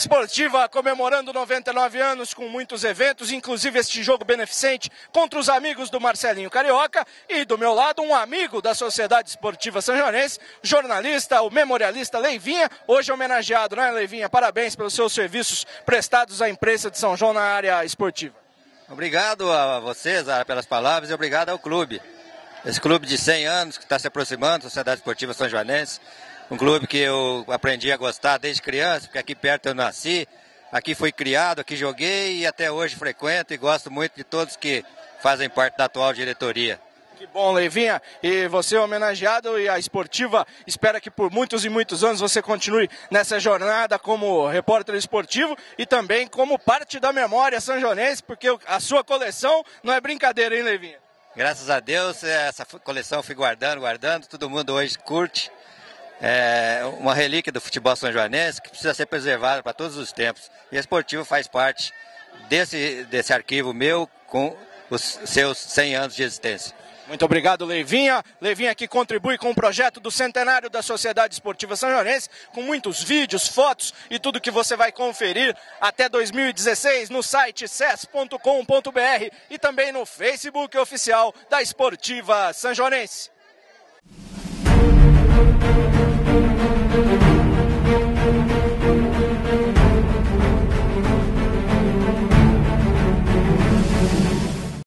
Esportiva comemorando 99 anos com muitos eventos, inclusive este jogo beneficente contra os amigos do Marcelinho Carioca e do meu lado um amigo da Sociedade Esportiva São Joanense, jornalista, o memorialista Leivinha, hoje homenageado, né Leivinha? Parabéns pelos seus serviços prestados à imprensa de São João na área esportiva. Obrigado a vocês pelas palavras e obrigado ao clube. Esse clube de 100 anos que está se aproximando, Sociedade Esportiva São Joanense, um clube que eu aprendi a gostar desde criança, porque aqui perto eu nasci, aqui fui criado, aqui joguei e até hoje frequento e gosto muito de todos que fazem parte da atual diretoria. Que bom, Leivinha. E você é homenageado e a esportiva espera que por muitos e muitos anos você continue nessa jornada como repórter esportivo e também como parte da memória sanjonense, porque a sua coleção não é brincadeira, hein, Leivinha? Graças a Deus, essa coleção eu fui guardando, guardando, todo mundo hoje curte é uma relíquia do futebol são joanense que precisa ser preservada para todos os tempos. E a Esportivo faz parte desse, desse arquivo meu com os seus 100 anos de existência. Muito obrigado, Leivinha. Leivinha que contribui com o projeto do centenário da Sociedade Esportiva São Joanense, com muitos vídeos, fotos e tudo que você vai conferir até 2016 no site ces.com.br e também no Facebook oficial da Esportiva São you.